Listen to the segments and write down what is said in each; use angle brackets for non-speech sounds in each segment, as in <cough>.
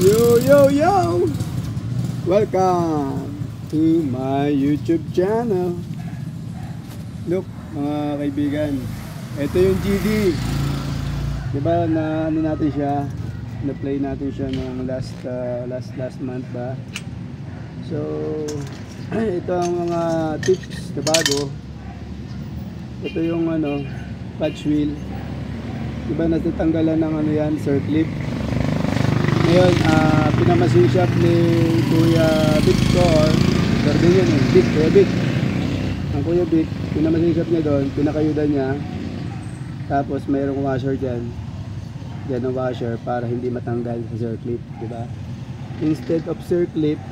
Yo, yo, yo! Welcome to my YouTube channel. Look, mga kaibigan. Ito yung GD. Diba na ano natin siya? Na-play natin siya nung last, uh, last, last month ba? So, <clears throat> ito ang mga tips na bago. Ito yung ano, clutch wheel. Diba natatanggalan ng ano yan, circlip. Ngayon, uh, pinamasin ni Kuya Victor. Victor din yun eh. Vic, Kuya Vic. Ang Kuya Vic, pinamasin niya doon, pinakayuda niya. Tapos mayroong washer dyan. Dyan ang washer para hindi matanggal sa circlip. Diba? Instead of circlip,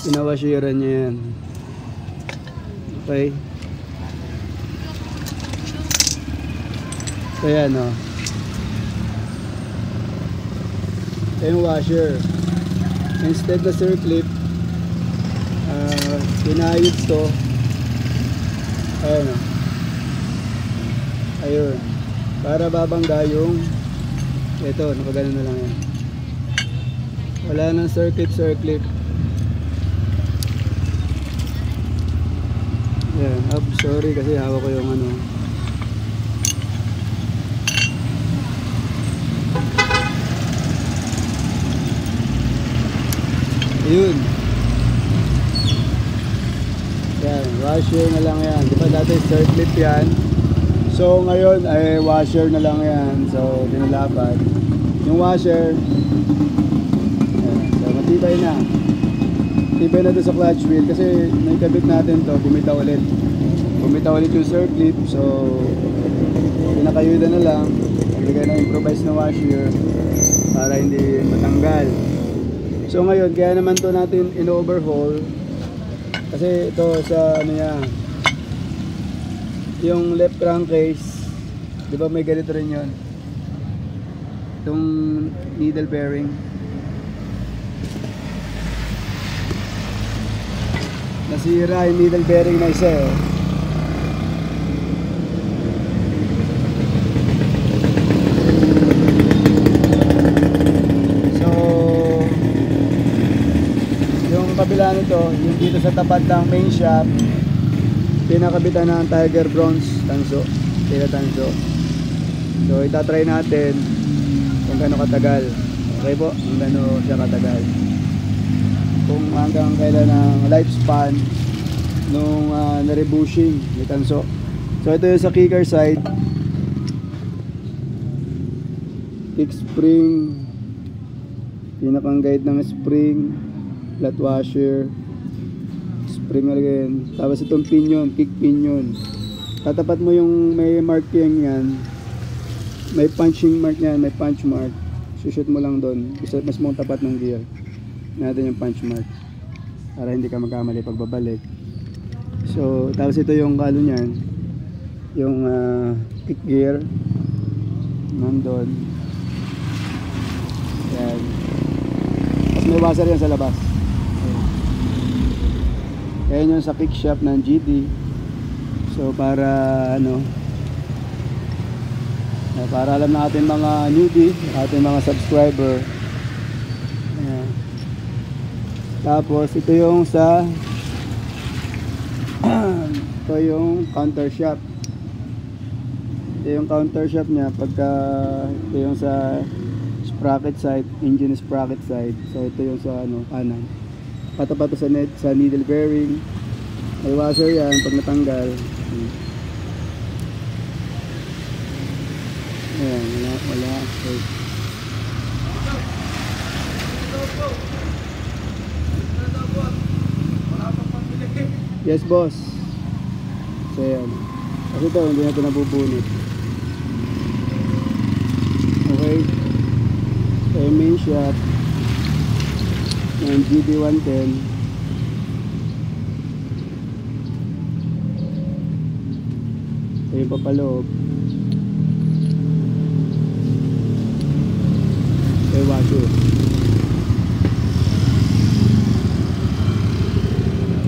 pinawasheran niya yan. Okay? So yan. Oh. Yung washer. Instead na circlip, uh, pinayod to. Ayan o. Ayun. Para babangga yung ito, nakagano na lang yan. Wala nang circlip circlip. Yan, up, sorry kasi hawak ko yung ano. Ayun. Yan, washer na lang yan. Di ba dati circlip yan? So ngayon ay washer na lang yan. So dinalapan. Yung washer, yan, so matibay na. Matibay na to sa clutch wheel kasi naikabit natin to, bumitaw ulit. Bumitaw ulit yung circlip. So pinakayuda na lang. Naglagay na improvise na washer para hindi matanggal. So ngayon, kaya naman to natin in-overhaul. Kasi ito sa ano yan yung left crankcase di ba may ganito rin yun? Itong needle bearing. Nasira yung needle bearing na isa eh kabila nito, yung dito sa tapat ng main shop, pinakabitan ng Tiger Bronze tanso, tira tanso. So itatry natin kung gaano katagal. Okay po, kung gaano siya katagal. Kung hanggang kailan ang lifespan nung uh, na-rebushing ni tanso. So ito yung sa kicker side. Kick spring, pinakang guide ng spring, flat washer spring again tapos itong pinion kick pinion. Tatapat mo yung may mark yan. May punching mark yan may punch mark. Sushoot mo lang doon. Mas mong tapat ng gear. Natin yung punch mark. Para hindi ka magkamali pagbabalik. So tapos ito yung kalo niyan. Yung uh, kick gear. Nandun. Yan tapos may washer yan sa labas Ayan yung sa kick shop ng GD. So para ano para alam natin mga newbie, ating mga subscriber. Ayan. Tapos ito yung sa <clears throat> ito yung counter shop. Ito yung counter shop niya pagka ito yung sa sprocket side, engine sprocket side. So ito yung sa ano kanan patapat sa net sa needle bearing. May washer yan pag natanggal. Ayan wala wala. Okay. yes boss. So yan kasi ito hindi natin nabubunot. Okay. So yung main shop ng GB110. Ito papaloob ito yung washer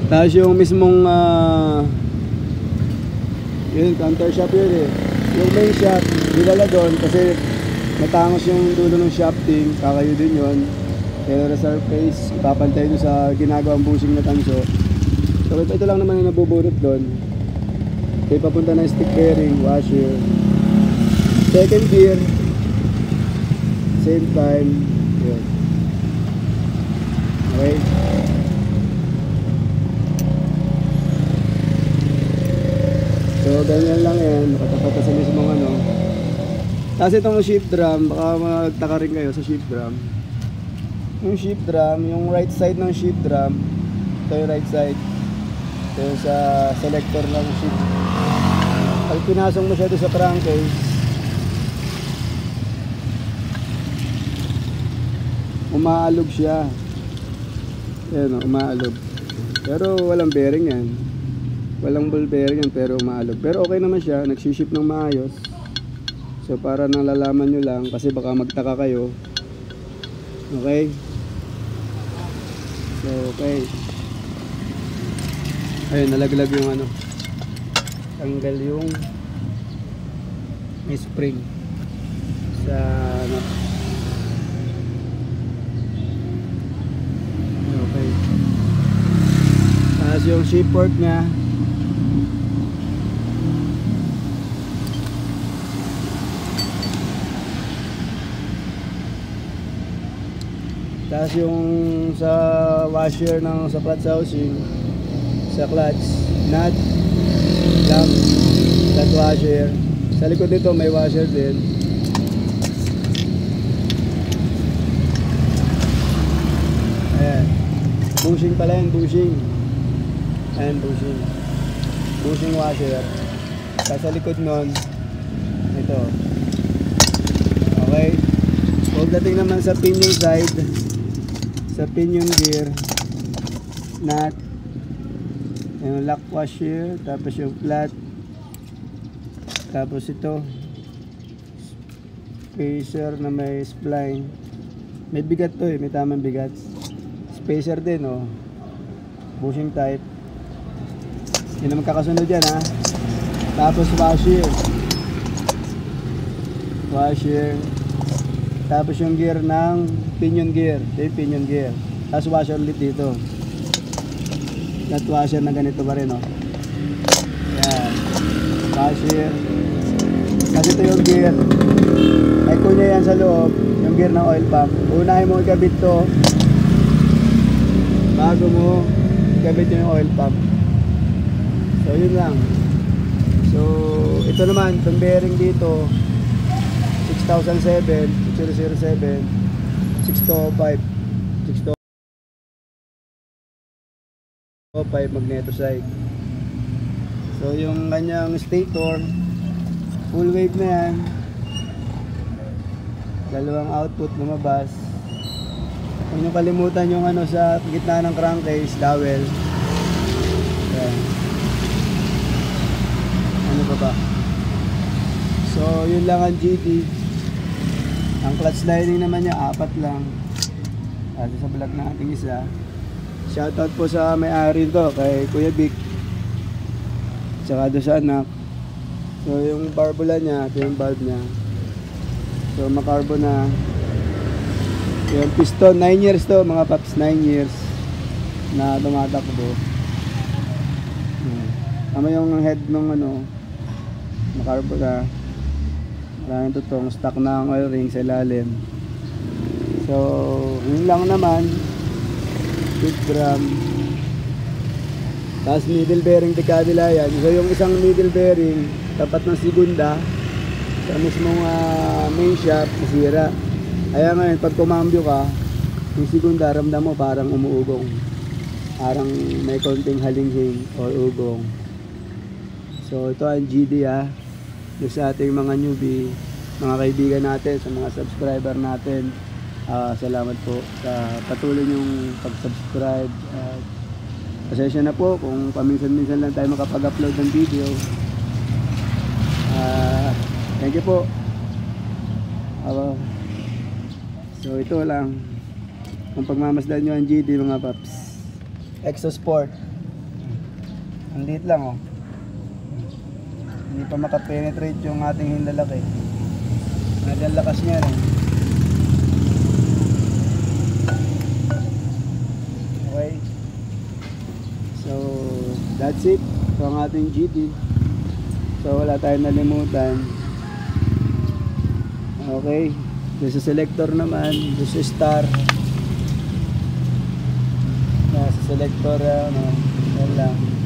tapos yung mismong uh, yun counter shop yun eh. Yung main shop dinala doon? Kasi matangos yung dulo ng shafting, kakayo din yon. Pero surface, ipapantay doon sa ginagawang bushing na tanso. So ito, ito lang naman yung nabubunot doon. Yung papunta ng stick bearing, washer. Second gear, same time. Yun. Okay. So, ganyan lang yan. Nakatapat ka sa mismong ano. Tapos itong shift drum, baka magtaka rin kayo sa shift drum. Yung shift drum, yung right side ng shift drum, ito yung right side. Ito yung sa selector ng shift. Pag pinasong mo siya doon sa crankcase, umaalog siya. Ayan o, umaalog. Pero walang bearing yan. Walang ball bearing yan pero umaalog. Pero okay naman siya, nagsiship ng maayos. So para nalalaman nyo lang kasi baka magtaka kayo. Okay? Okay. Ayun, nalaglag yung ano. Tanggal yung spring sa ano. Okay. Tapos yung fork niya Tapos yung sa washer ng sa clutch housing, sa clutch, nut, clamp, clutch washer. Sa likod nito may washer din. Ayan. Bushing pala yan, bushing. Ayan, bushing. Bushing washer. Tapos sa likod nun, ito. Okay. Pagdating naman sa pinion side, sa pinion gear nut yung lock washer tapos yung flat tapos ito spacer na may spline. May bigat to eh may tamang bigat. Spacer din oh. Bushing type. Yun ang magkakasunod yan ha? Tapos washer. Washer tapos yung gear ng pinion gear. Ito yung pinion gear. Tapos washer ulit dito. Flat washer na ganito pa rin, oh. Yan. Washer. Kasi ito yung gear. May kunya yan sa loob. Yung gear ng oil pump. Unahin mo ikabit to. Bago mo ikabit yung oil pump. So, yun lang. So, ito naman, itong bearing dito, 6007, 6007, 6205, 6205 magnetoside. So yung kanyang stator, full wave na yan. Dalawang output lumabas. Huwag nyo kalimutan yung ano sa gitna ng crankcase, dowel. Yan. Ano pa ba? So yun lang ang GT. Ang clutch lining naman niya, apat lang. Kasi sa vlog natin isa. Shoutout po sa may-ari to, kay Kuya Vic. Tsaka doon sa anak. So yung barbula niya, ito yung bulb niya. So makarbo na. Yung piston, 9 years to mga paps, 9 years na tumatakbo. Hmm. Tama yung head ng ano, makarbo na. Maraming tutong stock ang oil ring sa ilalim. So, yun lang naman. 8 gram. Tapos middle bearing Cadillac yan. So, yung isang middle bearing, tapat ng segunda, sa mismong uh, main shaft, nasira. Kaya ngayon, pag kumambyo ka, yung segunda, ramdam mo parang umuugong. Parang may konting halinghing or ugong. So, ito ang GD ah yung sa ating mga newbie, mga kaibigan natin, sa mga subscriber natin. Uh, salamat po sa patuloy niyong pag-subscribe. Uh, pasensya na po kung paminsan-minsan lang tayo makapag-upload ng video. Uh, thank you po. Uh, so ito lang. Kung pagmamasdan nyo ang GD mga paps. Exosport. Ang liit lang oh hindi pa makapenetrate yung ating hinlalaki Kasi ang lakas niya eh. Okay. So, that's it. Ito ang ating GT. So, wala tayong nalimutan. Okay. Doon sa selector naman, doon sa star. Nasa selector, ano, yan lang.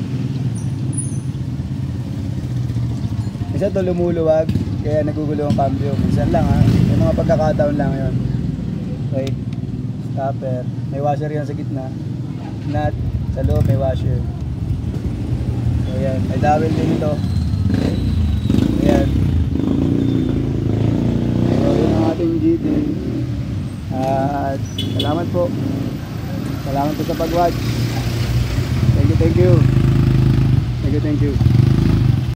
Minsan ito lumuluwag, kaya nagugulo ang cambio. Minsan lang ha, yung mga pagkakataon lang yon. Okay, stopper. May washer yan sa gitna. Nut, sa loob may washer. So yan, may dowel din ito. Ayan. So yun ang ating GT. At salamat po. Salamat po sa pag-watch. Thank you, thank you. Thank you, thank you.